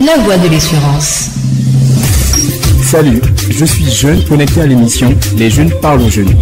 La voix de l'espérance. Salut, je suis jeune connecté à l'émission Les jeunes parlent aux jeunes.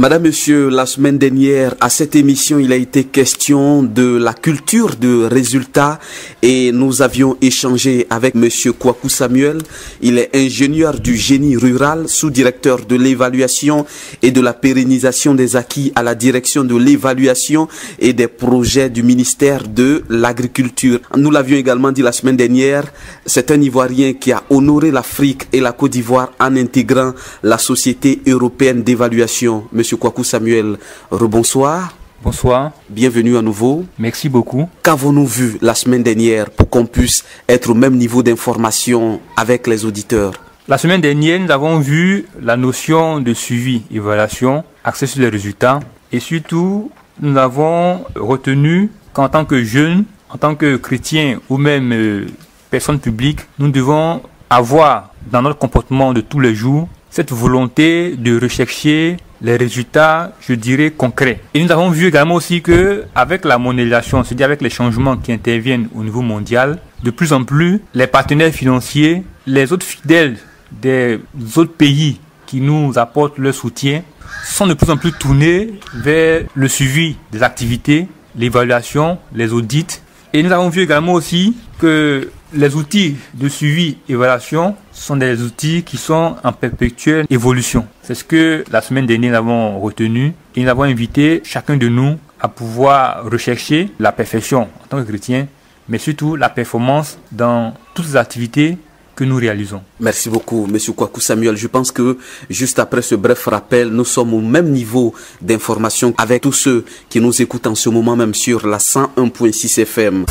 Madame, Monsieur, la semaine dernière, à cette émission, il a été question de la culture de résultats et nous avions échangé avec Monsieur Kwaku Samuel. Il est ingénieur du génie rural, sous-directeur de l'évaluation et de la pérennisation des acquis à la direction de l'évaluation et des projets du ministère de l'Agriculture. Nous l'avions également dit la semaine dernière, c'est un Ivoirien qui a honoré l'Afrique et la Côte d'Ivoire en intégrant la Société européenne d'évaluation. Monsieur Kwaku Samuel, rebonsoir. Bonsoir. Bienvenue à nouveau. Merci beaucoup. Qu'avons-nous vu la semaine dernière pour qu'on puisse être au même niveau d'information avec les auditeurs? La semaine dernière, nous avons vu la notion de suivi, évaluation, accès sur les résultats et surtout, nous avons retenu qu'en tant que jeunes, en tant que chrétiens ou même euh, personnes publiques, nous devons avoir dans notre comportement de tous les jours cette volonté de rechercher les résultats, je dirais, concrets. Et nous avons vu également aussi que, avec la mondialisation, c'est-à-dire avec les changements qui interviennent au niveau mondial, de plus en plus, les partenaires financiers, les autres fidèles des autres pays qui nous apportent leur soutien, sont de plus en plus tournés vers le suivi des activités, l'évaluation, les audits. Et nous avons vu également aussi que les outils de suivi évaluation sont des outils qui sont en perpétuelle évolution. C'est ce que la semaine dernière nous avons retenu et nous avons invité chacun de nous à pouvoir rechercher la perfection en tant que chrétien, mais surtout la performance dans toutes les activités que nous réalisons. Merci beaucoup, Monsieur Kwaku Samuel. Je pense que juste après ce bref rappel, nous sommes au même niveau d'information avec tous ceux qui nous écoutent en ce moment même sur la 101.6 FM.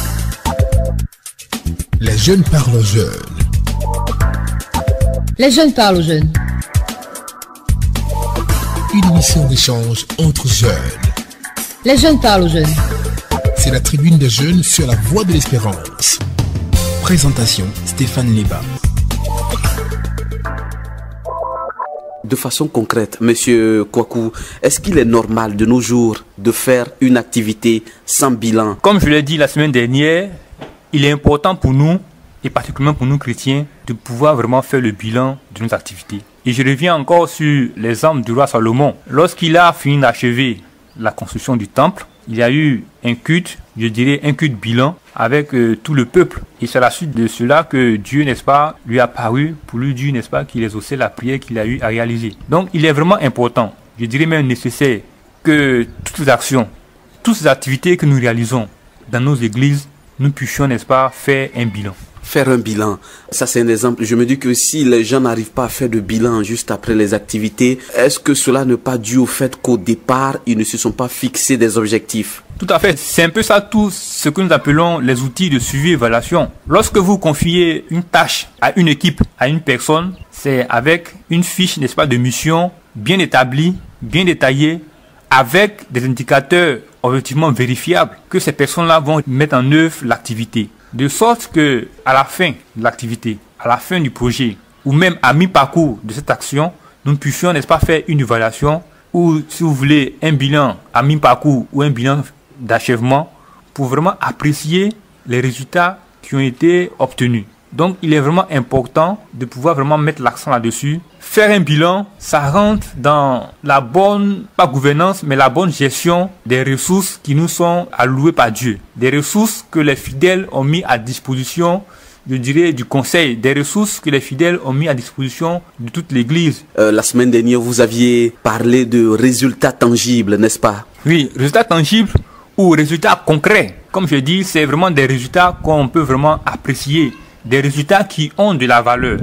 Les jeunes parlent aux jeunes. Les jeunes parlent aux jeunes. Une émission d'échange entre jeunes. Les jeunes parlent aux jeunes. C'est la tribune des jeunes sur la voie de l'espérance. Présentation Stéphane Leba. De façon concrète, Monsieur Kwaku, est-ce qu'il est normal de nos jours de faire une activité sans bilan? Comme je l'ai dit la semaine dernière, il est important pour nous, et particulièrement pour nous chrétiens, de pouvoir vraiment faire le bilan de nos activités. Et je reviens encore sur l'exemple du roi Salomon. Lorsqu'il a fini d'achever la construction du temple, il y a eu un culte, je dirais un culte bilan avec euh, tout le peuple. Et c'est à la suite de cela que Dieu, n'est-ce pas, lui a paru pour lui dire, n'est-ce pas, qu'il exauçait la prière qu'il a eu à réaliser. Donc il est vraiment important, je dirais même nécessaire, que toutes les actions, toutes les activités que nous réalisons dans nos églises, nous puissions, n'est-ce pas, faire un bilan faire un bilan. Ça, c'est un exemple. Je me dis que si les gens n'arrivent pas à faire de bilan juste après les activités, est-ce que cela n'est pas dû au fait qu'au départ, ils ne se sont pas fixés des objectifs? Tout à fait. C'est un peu ça tout ce que nous appelons les outils de suivi et évaluation. Lorsque vous confiez une tâche à une équipe, à une personne, c'est avec une fiche, n'est-ce pas, de mission bien établie, bien détaillée, avec des indicateurs objectivement vérifiables que ces personnes-là vont mettre en œuvre l'activité. De sorte que, à la fin de l'activité, à la fin du projet, ou même à mi-parcours de cette action, nous puissions, n'est-ce pas, faire une évaluation ou, si vous voulez, un bilan à mi-parcours ou un bilan d'achèvement pour vraiment apprécier les résultats qui ont été obtenus. Donc, il est vraiment important de pouvoir vraiment mettre l'accent là-dessus. Faire un bilan, ça rentre dans la bonne, pas gouvernance, mais la bonne gestion des ressources qui nous sont allouées par Dieu. Des ressources que les fidèles ont mis à disposition je dirais, du conseil, des ressources que les fidèles ont mis à disposition de toute l'Église. Euh, la semaine dernière, vous aviez parlé de résultats tangibles, n'est-ce pas? Oui, résultats tangibles ou résultats concrets. Comme je dis, c'est vraiment des résultats qu'on peut vraiment apprécier des résultats qui ont de la valeur.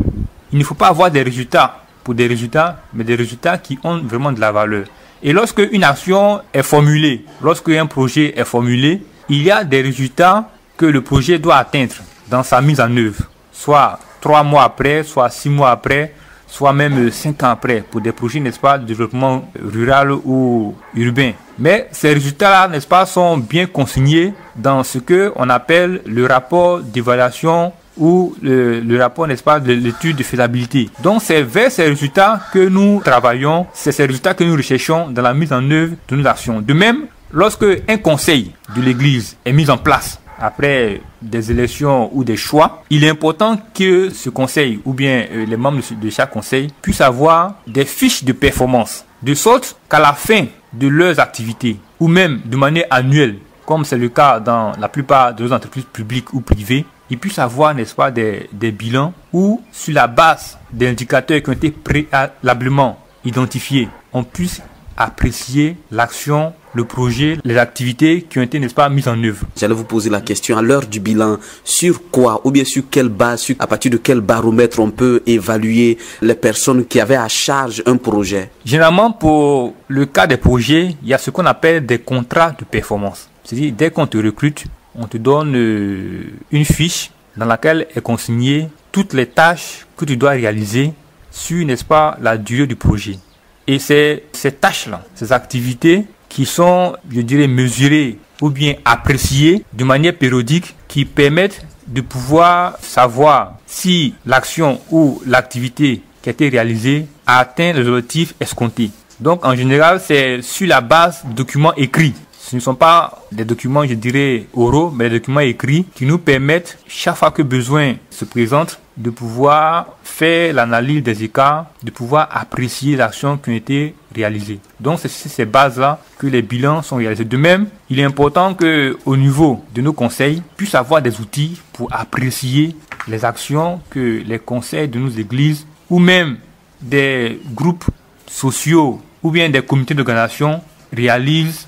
Il ne faut pas avoir des résultats pour des résultats, mais des résultats qui ont vraiment de la valeur. Et lorsque une action est formulée, lorsque un projet est formulé, il y a des résultats que le projet doit atteindre dans sa mise en œuvre, soit trois mois après, soit six mois après, soit même cinq ans après, pour des projets, n'est-ce pas, de développement rural ou urbain. Mais ces résultats-là, n'est-ce pas, sont bien consignés dans ce que on appelle le rapport d'évaluation ou le, rapport, n'est-ce pas, de l'étude de faisabilité. Donc c'est vers ces résultats que nous travaillons, c'est ces résultats que nous recherchons dans la mise en œuvre de nos actions. De même, lorsque un conseil de l'Église est mis en place, après des élections ou des choix, il est important que ce conseil ou bien euh, les membres de chaque conseil puissent avoir des fiches de performance, de sorte qu'à la fin de leurs activités, ou même de manière annuelle, comme c'est le cas dans la plupart de nos entreprises publiques ou privées, ils puissent avoir, n'est-ce pas, des, des bilans où, sur la base des indicateurs qui ont été préalablement identifiés, on puisse apprécier l'action, le projet, les activités qui ont été, n'est-ce pas, mises en œuvre. J'allais vous poser la question à l'heure du bilan, sur quoi ou bien sur quelle base, à partir de quel baromètre on peut évaluer les personnes qui avaient à charge un projet? Généralement, pour le cas des projets, il y a ce qu'on appelle des contrats de performance. C'est-à-dire, dès qu'on te recrute, on te donne euh, une fiche dans laquelle est consignée toutes les tâches que tu dois réaliser sur, n'est-ce pas, la durée du projet. Et c'est ces tâches-là, ces activités qui sont, je dirais, mesurées ou bien appréciées de manière périodique qui permettent de pouvoir savoir si l'action ou l'activité qui a été réalisée a atteint les objectifs escomptés. Donc en général, c'est sur la base de documents écrits ce ne sont pas des documents, je dirais, oraux, mais des documents écrits qui nous permettent, chaque fois que besoin se présente, de pouvoir faire l'analyse des écarts, de pouvoir apprécier l'action qui a été réalisée. Donc c'est sur ces bases-là que les bilans sont réalisés. De même, il est important que au niveau de nos conseils, puissent avoir des outils pour apprécier les actions que les conseils de nos églises ou même des groupes sociaux ou bien des comités d'organisation réalisent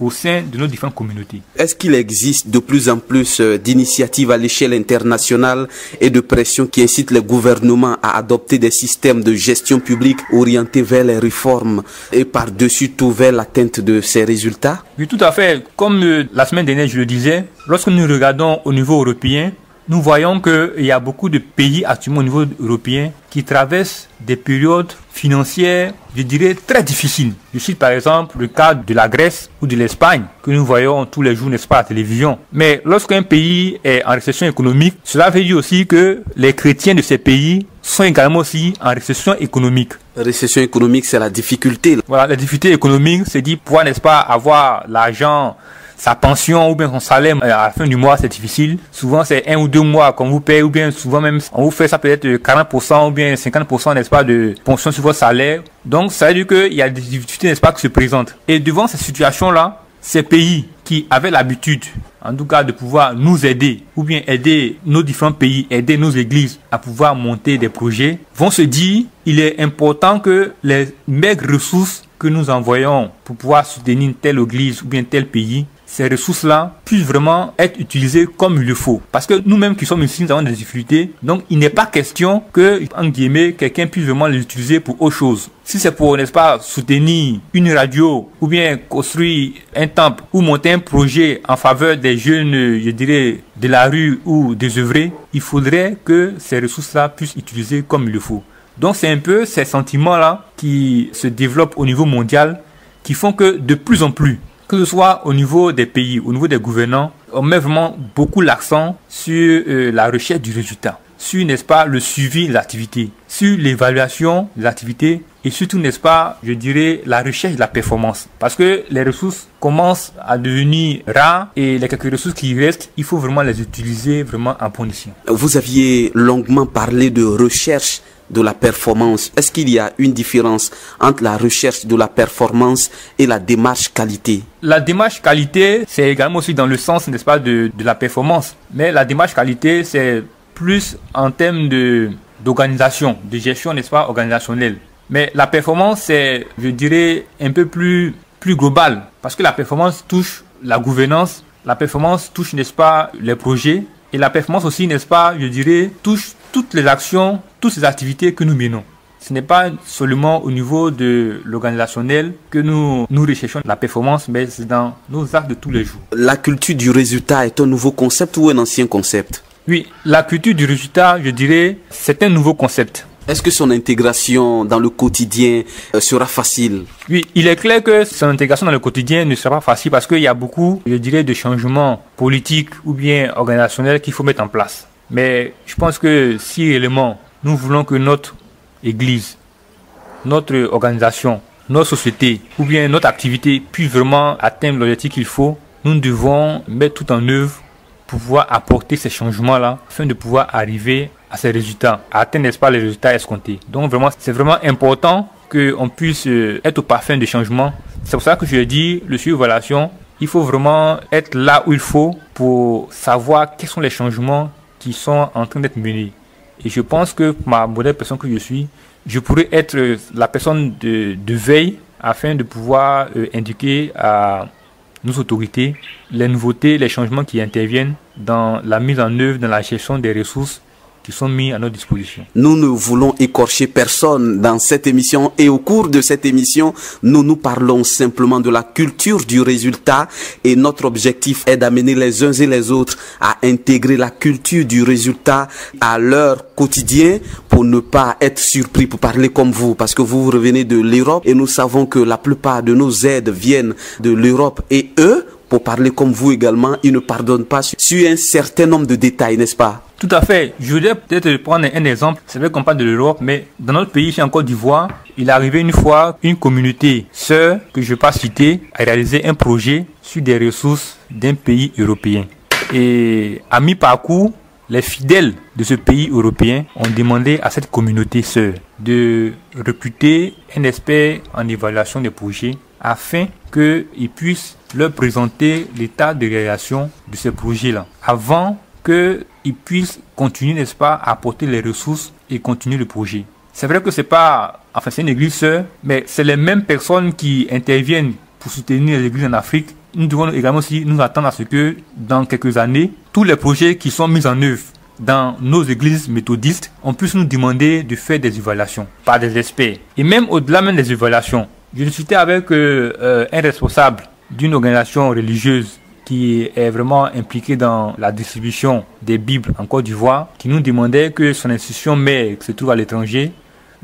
au sein de nos différentes communautés. Est-ce qu'il existe de plus en plus euh, d'initiatives à l'échelle internationale et de pression qui incitent les gouvernements à adopter des systèmes de gestion publique orientés vers les réformes et par-dessus tout vers l'atteinte de ces résultats? Oui, tout à fait. Comme euh, la semaine dernière, je le disais, lorsque nous regardons au niveau européen, nous voyons qu'il y a beaucoup de pays actuellement au niveau européen qui traversent des périodes financières, je dirais, très difficiles. Je cite par exemple le cas de la Grèce ou de l'Espagne, que nous voyons tous les jours, n'est-ce pas, à la télévision. Mais lorsqu'un pays est en récession économique, cela veut dire aussi que les chrétiens de ces pays sont également aussi en récession économique. Récession économique, c'est la difficulté. Voilà, la difficulté économique, c'est dit pouvoir, n'est-ce pas, avoir l'argent sa pension ou bien son salaire euh, à la fin du mois, c'est difficile. Souvent, c'est un ou deux mois qu'on vous paye ou bien souvent même on vous fait ça peut-être 40% ou bien 50%, n'est-ce pas, de pension sur votre salaire. Donc, ça veut dire qu'il y a des difficultés, n'est-ce pas, qui se présentent. Et devant ces situations-là, ces pays qui avaient l'habitude, en tout cas, de pouvoir nous aider, ou bien aider nos différents pays, aider nos églises à pouvoir monter des projets, vont se dire, il est important que les maigres ressources que nous envoyons pour pouvoir soutenir telle église ou bien tel pays ces ressources-là puissent vraiment être utilisées comme il le faut. Parce que nous-mêmes qui sommes ici, nous avons des difficultés. Donc, il n'est pas question que, en guillemets, quelqu'un puisse vraiment les utiliser pour autre chose. Si c'est pour, n'est-ce pas, soutenir une radio ou bien construire un temple ou monter un projet en faveur des jeunes, je dirais, de la rue ou des œuvrés, il faudrait que ces ressources-là puissent être utilisées comme il le faut. Donc, c'est un peu ces sentiments-là qui se développent au niveau mondial qui font que de plus en plus, que ce soit au niveau des pays, au niveau des gouvernants, on met vraiment beaucoup l'accent sur euh, la recherche du résultat, sur, n'est-ce pas, le suivi de l'activité, sur l'évaluation de l'activité et surtout, n'est-ce pas, je dirais, la recherche de la performance. Parce que les ressources commencent à devenir rares et les quelques ressources qui restent, il faut vraiment les utiliser vraiment en condition. Vous aviez longuement parlé de recherche de la performance. Est-ce qu'il y a une différence entre la recherche de la performance et la démarche qualité? La démarche qualité, c'est également aussi dans le sens, n'est-ce pas, de, de la performance. Mais la démarche qualité, c'est plus en termes de d'organisation, de gestion, n'est-ce pas, organisationnelle. Mais la performance, c'est, je dirais, un peu plus, plus global. Parce que la performance touche la gouvernance, la performance touche, n'est-ce pas, les projets. Et la performance aussi, n'est-ce pas, je dirais, touche toutes les actions, toutes ces activités que nous menons. Ce n'est pas seulement au niveau de l'organisationnel que nous, nous recherchons la performance, mais c'est dans nos actes de tous les jours. La culture du résultat est un nouveau concept ou un ancien concept? Oui, la culture du résultat, je dirais, c'est un nouveau concept. Est-ce que son intégration dans le quotidien euh, sera facile? Oui, il est clair que son intégration dans le quotidien ne sera pas facile parce qu'il y a beaucoup, je dirais, de changements politiques ou bien organisationnels qu'il faut mettre en place. Mais je pense que si réellement nous voulons que notre Église, notre organisation, notre société ou bien notre activité puisse vraiment atteindre l'objectif qu'il faut, nous devons mettre tout en œuvre pouvoir apporter ces changements-là afin de pouvoir arriver à ces résultats, à atteindre, n'est-ce pas, les résultats escomptés. Donc vraiment, c'est vraiment important qu'on puisse euh, être au parfum de changement. C'est pour ça que je dis, le suivi évaluation, il faut vraiment être là où il faut pour savoir quels sont les changements qui sont en train d'être menés. Et je pense que ma modèle personne que je suis, je pourrais être la personne de, veille afin de pouvoir euh, indiquer à nos autorités les nouveautés, les changements qui interviennent dans la mise en œuvre, dans la gestion des ressources qui sont mis à notre disposition. Nous ne voulons écorcher personne dans cette émission et au cours de cette émission, nous nous parlons simplement de la culture du résultat et notre objectif est d'amener les uns et les autres à intégrer la culture du résultat à leur quotidien pour ne pas être surpris pour parler comme vous parce que vous revenez de l'Europe et nous savons que la plupart de nos aides viennent de l'Europe et eux pour parler comme vous également, ils ne pardonnent pas sur un certain nombre de détails, n'est-ce pas? Tout à fait. Je voudrais peut-être prendre un exemple. C'est vrai qu'on parle de l'Europe, mais dans notre pays, ici en Côte d'Ivoire, il est arrivé une fois une communauté sœur, que je ne vais pas citer, a réalisé un projet sur des ressources d'un pays européen. Et à mi-parcours, les fidèles de ce pays européen ont demandé à cette communauté sœur de recruter un expert en évaluation des projets afin qu'ils puissent leur présenter l'état de réalisation de ces projets-là avant qu'ils puissent continuer, n'est-ce pas, à apporter les ressources et continuer le projet. C'est vrai que c'est pas, enfin c'est une église mais c'est les mêmes personnes qui interviennent pour soutenir les églises en Afrique. Nous devons également aussi nous attendre à ce que dans quelques années, tous les projets qui sont mis en œuvre dans nos églises méthodistes, on puisse nous demander de faire des évaluations par des experts. Et même au-delà même des évaluations, je discutais avec euh, euh, un responsable d'une organisation religieuse qui est vraiment impliqué dans la distribution des Bibles en Côte d'Ivoire, qui nous demandait que son institution mère, qui se trouve à l'étranger,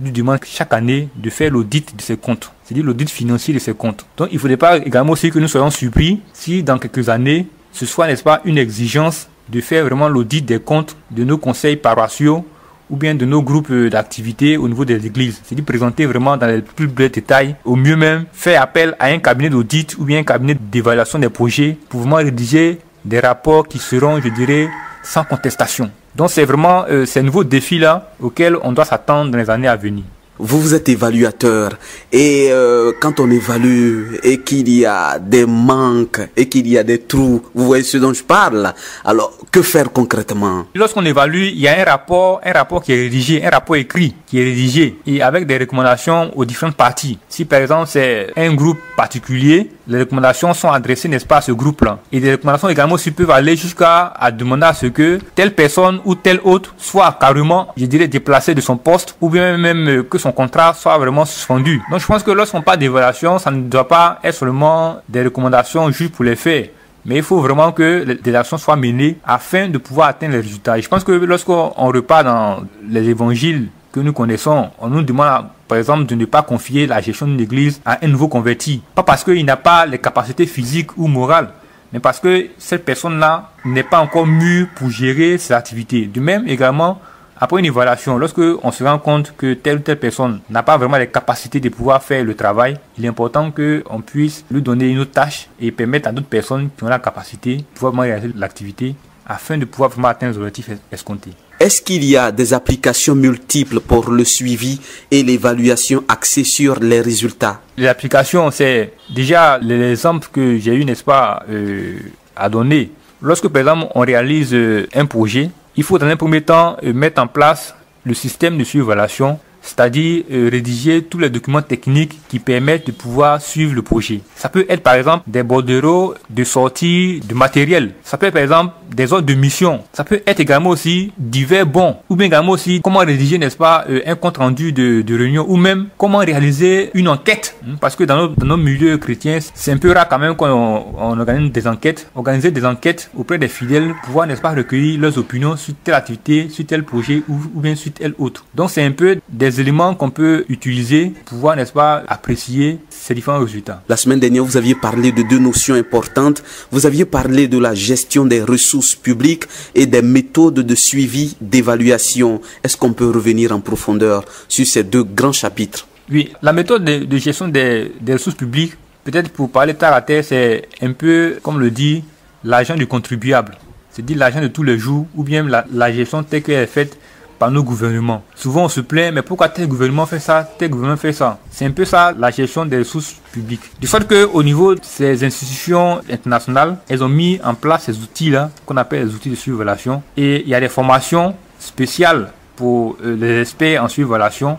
lui demande chaque année de faire l'audit de ses comptes, c'est-à-dire l'audit financier de ses comptes. Donc il ne faudrait pas également aussi que nous soyons surpris si dans quelques années, ce soit, n'est-ce pas, une exigence de faire vraiment l'audit des comptes de nos conseils paroissiaux ou bien de nos groupes d'activité au niveau des églises. C'est-à-dire présenter vraiment dans les plus brefs détails, au mieux même faire appel à un cabinet d'audit ou bien un cabinet d'évaluation des projets pour vraiment rédiger des rapports qui seront, je dirais, sans contestation. Donc c'est vraiment euh, ces nouveaux défis-là auxquels on doit s'attendre dans les années à venir. Vous, vous êtes évaluateur et euh, quand on évalue et qu'il y a des manques et qu'il y a des trous, vous voyez ce dont je parle. Alors, que faire concrètement? Lorsqu'on évalue, il y a un rapport, un rapport qui est rédigé, un rapport écrit qui est rédigé et avec des recommandations aux différentes parties. Si par exemple c'est un groupe particulier, les recommandations sont adressées, n'est-ce pas, à ce groupe-là. Et des recommandations également aussi peuvent aller jusqu'à demander à ce que telle personne ou telle autre soit carrément, je dirais, déplacée de son poste ou bien même que son contrat soit vraiment suspendu. Donc je pense que lorsqu'on parle d'évaluation, ça ne doit pas être seulement des recommandations juste pour les faire. Mais il faut vraiment que des actions soient menées afin de pouvoir atteindre les résultats. Et je pense que lorsqu'on repart dans les évangiles que nous connaissons, on nous demande par exemple de ne pas confier la gestion d'une église à un nouveau converti. Pas parce qu'il n'a pas les capacités physiques ou morales, mais parce que cette personne-là n'est pas encore mûre pour gérer ses activités. De même également, après une évaluation, lorsque on se rend compte que telle ou telle personne n'a pas vraiment les capacités de pouvoir faire le travail, il est important qu'on puisse lui donner une autre tâche et permettre à d'autres personnes qui ont la capacité de pouvoir réaliser l'activité afin de pouvoir vraiment atteindre les objectifs escomptés. Est-ce qu'il y a des applications multiples pour le suivi et l'évaluation axée sur les résultats? Les applications, c'est déjà l'exemple que j'ai eu, n'est-ce pas, euh, à donner. Lorsque, par exemple, on réalise euh, un projet, il faut dans un premier temps euh, mettre en place le système de suivi-évaluation c'est-à-dire euh, rédiger tous les documents techniques qui permettent de pouvoir suivre le projet. Ça peut être par exemple des bordereaux de sortie de matériel. Ça peut être par exemple des ordres de mission. Ça peut être également aussi divers bons. Ou bien également aussi comment rédiger, n'est-ce pas, euh, un compte rendu de, réunion. Ou même comment réaliser une enquête. Hmm, parce que dans nos, milieux chrétiens, c'est un peu rare quand même quand on, organise des enquêtes. Organiser des enquêtes auprès des fidèles, pouvoir, n'est-ce pas, recueillir leurs opinions sur telle activité, sur tel projet ou, ou bien sur tel autre. Donc c'est un peu des éléments qu'on peut utiliser pour pouvoir, n'est-ce pas, apprécier ces différents résultats. La semaine dernière, vous aviez parlé de deux notions importantes. Vous aviez parlé de la gestion des ressources publiques et des méthodes de suivi d'évaluation. Est-ce qu'on peut revenir en profondeur sur ces deux grands chapitres? Oui, la méthode de, gestion des, des ressources publiques, peut-être pour parler terre à terre, c'est un peu, comme le dit, l'argent du contribuable. c'est-à-dire l'argent de tous les jours, ou bien la, la gestion telle qu'elle est faite par nos gouvernements. Souvent on se plaint, mais pourquoi tel gouvernement fait ça, tel gouvernement fait ça? C'est un peu ça la gestion des ressources publiques. Du fait qu'au niveau de ces institutions internationales, elles ont mis en place ces outils-là, qu'on appelle les outils de surveillance, et il y a des formations spéciales pour euh, les experts en surveillance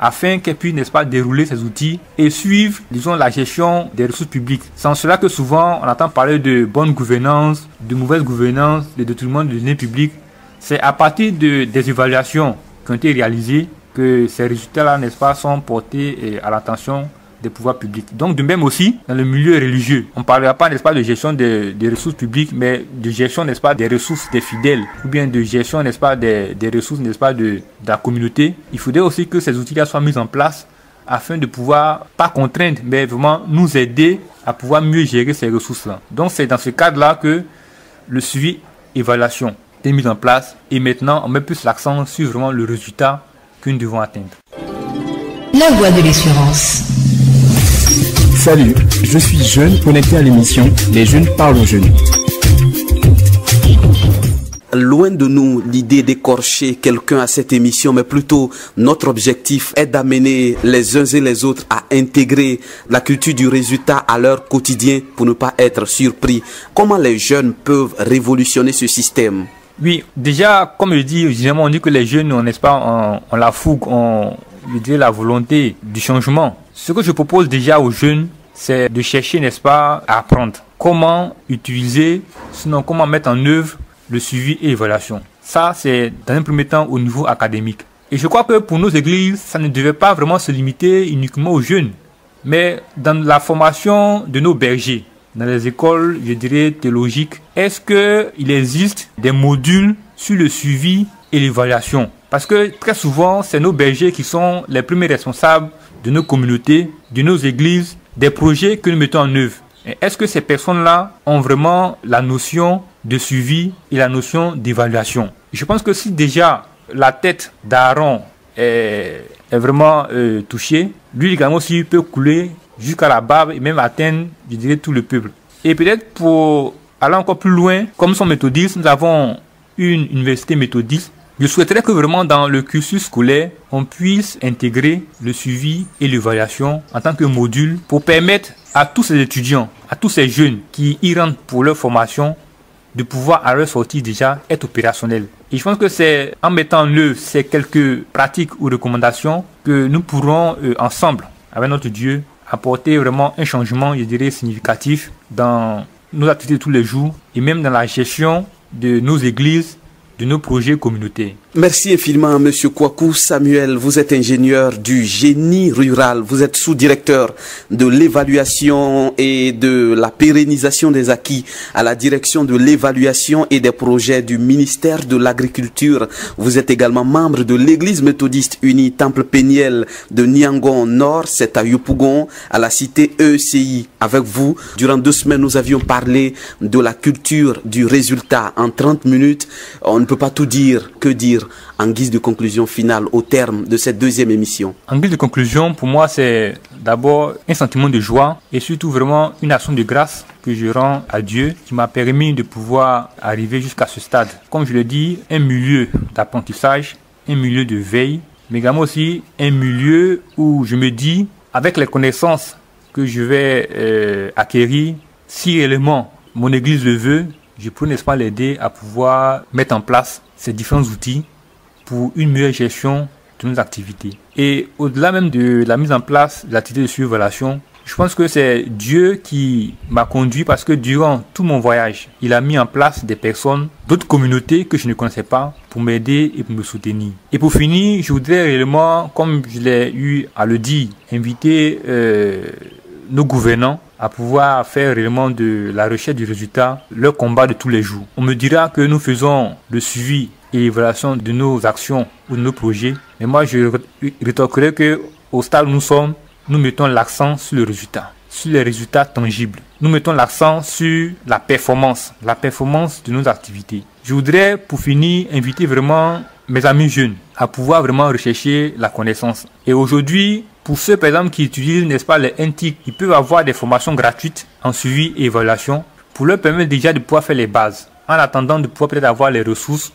afin qu'elles puissent, n'est-ce pas, dérouler ces outils et suivre, disons, la gestion des ressources publiques. En cela que souvent on entend parler de bonne gouvernance, de mauvaise gouvernance, de détournement de données publiques. C'est à partir de, des évaluations qui ont été réalisées que ces résultats-là, n'est-ce pas, sont portés à l'attention des pouvoirs publics. Donc de même aussi dans le milieu religieux, on ne parlera pas n'est-ce pas de gestion des, des, ressources publiques, mais de gestion n'est-ce pas des ressources des fidèles, ou bien de gestion n'est-ce pas des, des ressources n'est-ce pas de, de, la communauté. Il faudrait aussi que ces outils-là soient mis en place afin de pouvoir pas contraindre, mais vraiment nous aider à pouvoir mieux gérer ces ressources-là. Donc c'est dans ce cadre-là que le suivi évaluation est mis en place et maintenant on met plus l'accent sur vraiment le résultat que nous devons atteindre. La voie de l'espérance. Salut, je suis jeune connecté à l'émission Les jeunes parlent aux jeunes. Loin de nous l'idée d'écorcher quelqu'un à cette émission, mais plutôt notre objectif est d'amener les uns et les autres à intégrer la culture du résultat à leur quotidien pour ne pas être surpris. Comment les jeunes peuvent révolutionner ce système? Oui, déjà, comme je dis, généralement on dit que les jeunes, n'est-ce pas, on, la fougue, on, je dirais, la volonté du changement. Ce que je propose déjà aux jeunes, c'est de chercher, n'est-ce pas, à apprendre comment utiliser, sinon comment mettre en œuvre le suivi et l'évaluation. Ça, c'est dans un premier temps au niveau académique. Et je crois que pour nos églises, ça ne devait pas vraiment se limiter uniquement aux jeunes, mais dans la formation de nos bergers, dans les écoles, je dirais, théologiques, est-ce qu'il existe des modules sur le suivi et l'évaluation? Parce que très souvent, c'est nos bergers qui sont les premiers responsables de nos communautés, de nos églises, des projets que nous mettons en œuvre. Est-ce que ces personnes-là ont vraiment la notion de suivi et la notion d'évaluation? Je pense que si déjà la tête d'Aaron est, vraiment euh, touchée, lui également aussi peut couler jusqu'à la barbe et même atteindre, je dirais, tout le peuple. Et peut-être pour aller encore plus loin, comme son méthodiste, nous avons une université méthodiste je souhaiterais que vraiment dans le cursus scolaire, on puisse intégrer le suivi et l'évaluation en tant que module pour permettre à tous ces étudiants, à tous ces jeunes qui y rentrent pour leur formation, de pouvoir à leur sortie déjà être opérationnels. Et je pense que c'est en mettant en œuvre ces quelques pratiques ou recommandations que nous pourrons euh, ensemble, avec notre Dieu, apporter vraiment un changement, je dirais, significatif dans nos activités de tous les jours et même dans la gestion de nos églises de nos projets communautaires. Merci infiniment, Monsieur Kwaku Samuel. Vous êtes ingénieur du génie rural. Vous êtes sous-directeur de l'évaluation et de la pérennisation des acquis à la direction de l'évaluation et des projets du ministère de l'Agriculture. Vous êtes également membre de l'Église méthodiste unie Temple Péniel de Niangon Nord. C'est à Yopougon, à la cité ECI. Avec vous, durant deux semaines, nous avions parlé de la culture du résultat. En 30 minutes, on ne peut pas tout dire. Que dire? En guise de conclusion finale au terme de cette deuxième émission En guise de conclusion, pour moi, c'est d'abord un sentiment de joie et surtout vraiment une action de grâce que je rends à Dieu qui m'a permis de pouvoir arriver jusqu'à ce stade. Comme je le dis, un milieu d'apprentissage, un milieu de veille, mais également aussi un milieu où je me dis, avec les connaissances que je vais euh, acquérir, si réellement mon Église le veut, je peux, n'est-ce pas, l'aider à pouvoir mettre en place ces différents outils pour une meilleure gestion de nos activités. Et au-delà même de la mise en place de l'activité de surveillance, je pense que c'est Dieu qui m'a conduit parce que durant tout mon voyage, il a mis en place des personnes, d'autres communautés que je ne connaissais pas pour m'aider et pour me soutenir. Et pour finir, je voudrais réellement, comme je l'ai eu à le dire, inviter euh, nos gouvernants à pouvoir faire réellement de la recherche du résultat leur combat de tous les jours. On me dira que nous faisons le suivi et l'évaluation de nos actions ou de nos projets, mais moi je rétorquerai que au stade où nous sommes, nous mettons l'accent sur le résultat, sur les résultats tangibles. Nous mettons l'accent sur la performance, la performance de nos activités. Je voudrais pour finir inviter vraiment mes amis jeunes à pouvoir vraiment rechercher la connaissance. Et aujourd'hui, pour ceux, par exemple, qui utilisent, n'est-ce pas, les NTIC, ils peuvent avoir des formations gratuites en suivi et évaluation pour leur permettre déjà de pouvoir faire les bases. en attendant de pouvoir peut-être avoir les ressources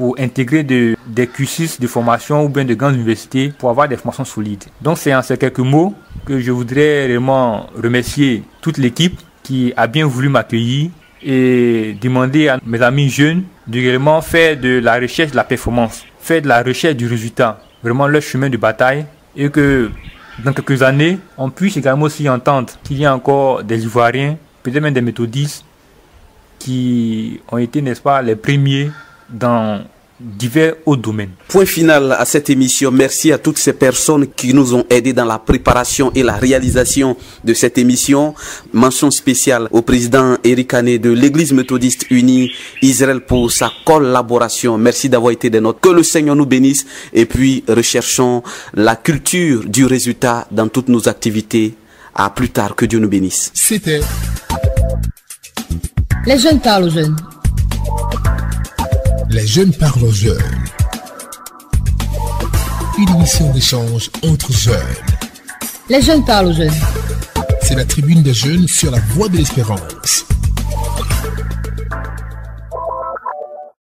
pour intégrer des cursus de formation ou bien de grandes universités pour avoir des formations solides. Donc c'est en ces quelques mots que je voudrais vraiment remercier toute l'équipe qui a bien voulu m'accueillir et demander à mes amis jeunes de réellement faire de la recherche de la performance, faire de la recherche du résultat, vraiment leur chemin de bataille et que dans quelques années, on puisse également aussi entendre qu'il y a encore des Ivoiriens, peut-être même des méthodistes, qui ont été, n'est-ce pas, les premiers dans divers autres domaines. Point final à cette émission. Merci à toutes ces personnes qui nous ont aidés dans la préparation et la réalisation de cette émission. Mention spéciale au président Eric Ané de l'Église méthodiste unie Israël pour sa collaboration. Merci d'avoir été des nôtres. Que le Seigneur nous bénisse et puis recherchons la culture du résultat dans toutes nos activités. À plus tard. Que Dieu nous bénisse. C'était Les jeunes parlent aux jeunes. Les jeunes parlent aux jeunes. Une émission d'échange entre jeunes. Les jeunes parlent aux jeunes. C'est la tribune des jeunes sur la voie de l'espérance.